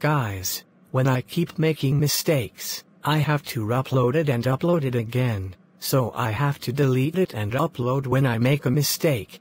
Guys, when I keep making mistakes, I have to upload it and upload it again, so I have to delete it and upload when I make a mistake.